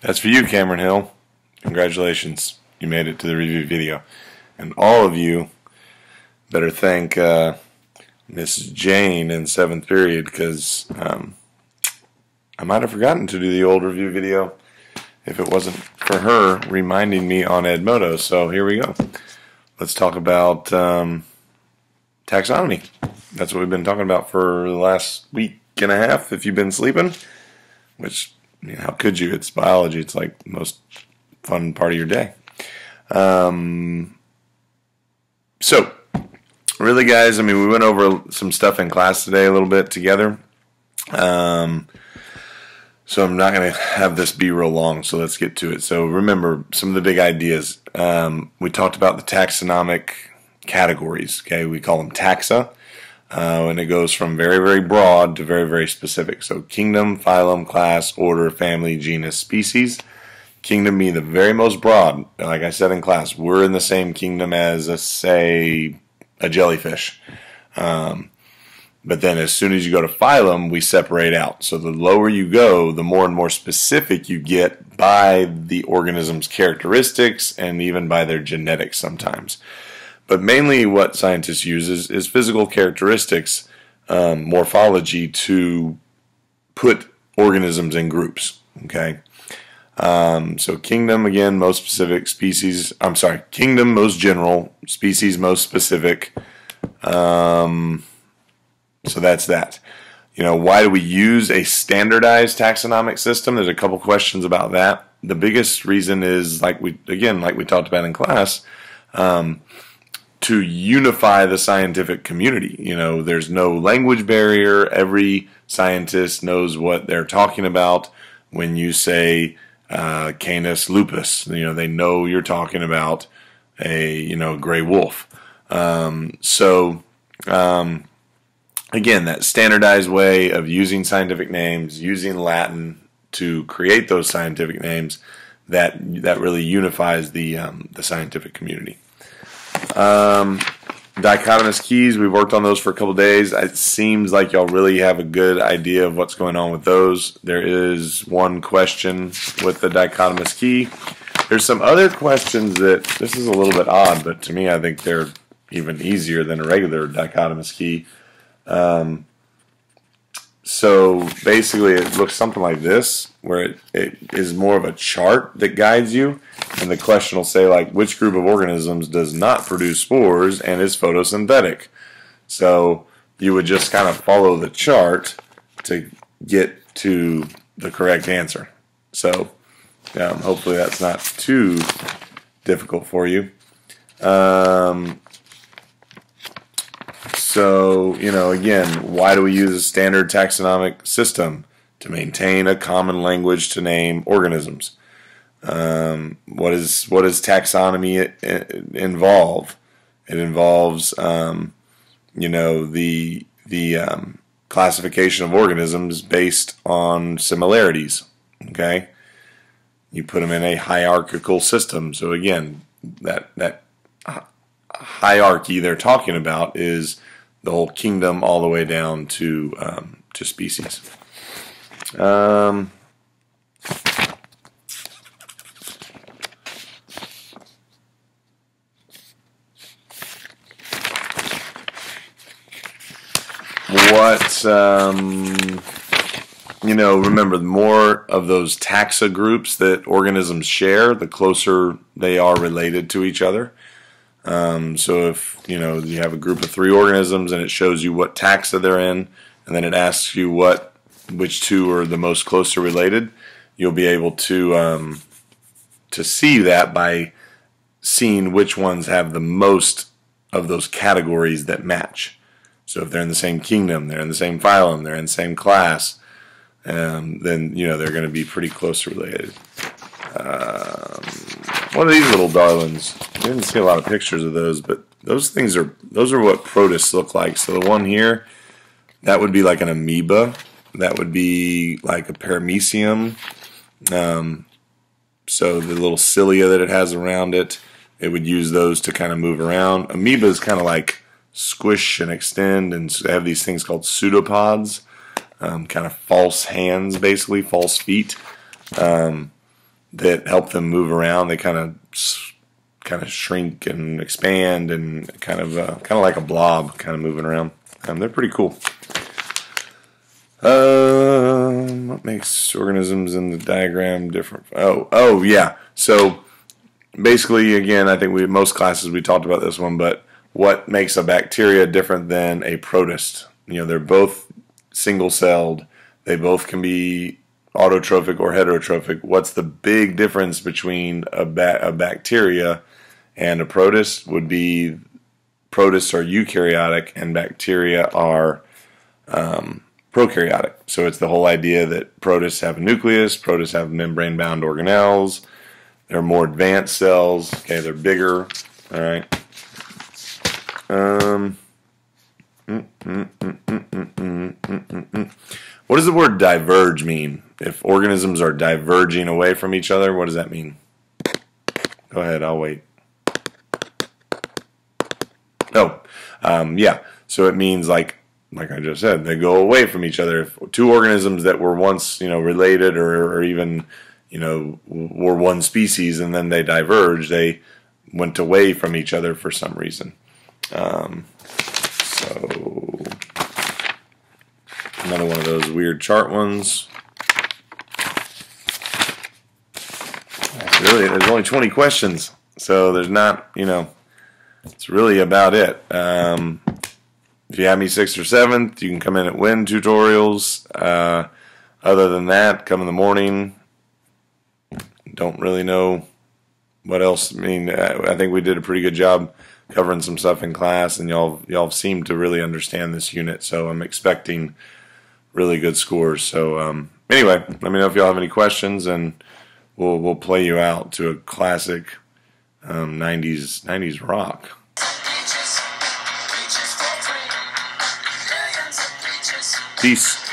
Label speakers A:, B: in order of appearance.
A: That's for you, Cameron Hill. Congratulations. You made it to the review video. And all of you better thank uh, Miss Jane in seventh period because um, I might have forgotten to do the old review video if it wasn't for her reminding me on Edmodo. So here we go. Let's talk about um, taxonomy. That's what we've been talking about for the last week and a half if you've been sleeping, which How could you? It's biology. It's like the most fun part of your day. Um, so, really, guys, I mean, we went over some stuff in class today a little bit together. Um, so I'm not going to have this be real long. So let's get to it. So remember some of the big ideas. Um, we talked about the taxonomic categories. Okay, we call them taxa. Uh, and it goes from very, very broad to very, very specific. So, kingdom, phylum, class, order, family, genus, species. Kingdom being the very most broad. Like I said in class, we're in the same kingdom as, a, say, a jellyfish. Um, but then as soon as you go to phylum, we separate out. So the lower you go, the more and more specific you get by the organism's characteristics and even by their genetics sometimes. But mainly what scientists use is, is physical characteristics, um, morphology to put organisms in groups. Okay. Um, so kingdom again, most specific species. I'm sorry, kingdom most general, species most specific. Um, so that's that. You know, why do we use a standardized taxonomic system? There's a couple questions about that. The biggest reason is like we again, like we talked about in class. Um, to unify the scientific community. You know, there's no language barrier. Every scientist knows what they're talking about when you say uh, Canis lupus. You know, they know you're talking about a you know gray wolf. Um, so um, again, that standardized way of using scientific names, using Latin to create those scientific names, that that really unifies the um, the scientific community. Um, dichotomous keys, we've worked on those for a couple days. It seems like y'all really have a good idea of what's going on with those. There is one question with the dichotomous key. There's some other questions that this is a little bit odd, but to me, I think they're even easier than a regular dichotomous key. Um, so basically, it looks something like this, where it, it is more of a chart that guides you. And the question will say, like, which group of organisms does not produce spores and is photosynthetic? So you would just kind of follow the chart to get to the correct answer. So um, hopefully that's not too difficult for you. Um, so, you know, again, why do we use a standard taxonomic system? To maintain a common language to name organisms. Um, what is what does taxonomy involve? It involves, um, you know, the the um, classification of organisms based on similarities. Okay, you put them in a hierarchical system. So again, that that hierarchy they're talking about is the whole kingdom all the way down to um, to species. Um, what um, you know remember the more of those taxa groups that organisms share the closer they are related to each other um, so if you know you have a group of three organisms and it shows you what taxa they're in, and then it asks you what which two are the most closely related, you'll be able to um, to see that by seeing which ones have the most of those categories that match. So if they're in the same kingdom, they're in the same phylum, they're in the same class, um, then you know they're going to be pretty close related. Um, one of these little darlings. I didn't see a lot of pictures of those, but those things are those are what protists look like. So the one here, that would be like an amoeba. That would be like a paramecium. Um, so the little cilia that it has around it, it would use those to kind of move around. Amoebas kind of like squish and extend, and have these things called pseudopods, um, kind of false hands, basically false feet. Um, that help them move around. They kind of kind of shrink and expand and kind of uh, kind of like a blob, kind of moving around. Um, they're pretty cool. Um, what makes organisms in the diagram different? Oh, oh yeah. So basically, again, I think we most classes we talked about this one, but what makes a bacteria different than a protist? You know, they're both single-celled. They both can be autotrophic or heterotrophic. What's the big difference between a, ba- a bacteria and a protist? Would be protists are eukaryotic and bacteria are um, prokaryotic. So it's the whole idea that protists have a nucleus, protists have membrane bound organelles. They're more advanced cells. Okay, they're bigger. All right. Um, what does the word diverge mean? If organisms are diverging away from each other, what does that mean? Go ahead, I'll wait. Oh, um, yeah. So it means like like I just said, they go away from each other. If two organisms that were once, you know, related or, or even, you know, were one species and then they diverged, they went away from each other for some reason. Um, so another one of those weird chart ones. Really, there's only 20 questions, so there's not, you know, it's really about it. Um, if you have me sixth or seventh, you can come in at Win tutorials. Uh, other than that, come in the morning. Don't really know what else. I mean, I think we did a pretty good job covering some stuff in class, and y'all y'all seem to really understand this unit. So I'm expecting really good scores. So um, anyway, let me know if y'all have any questions, and we'll we'll play you out to a classic um, 90s 90s rock. Peace.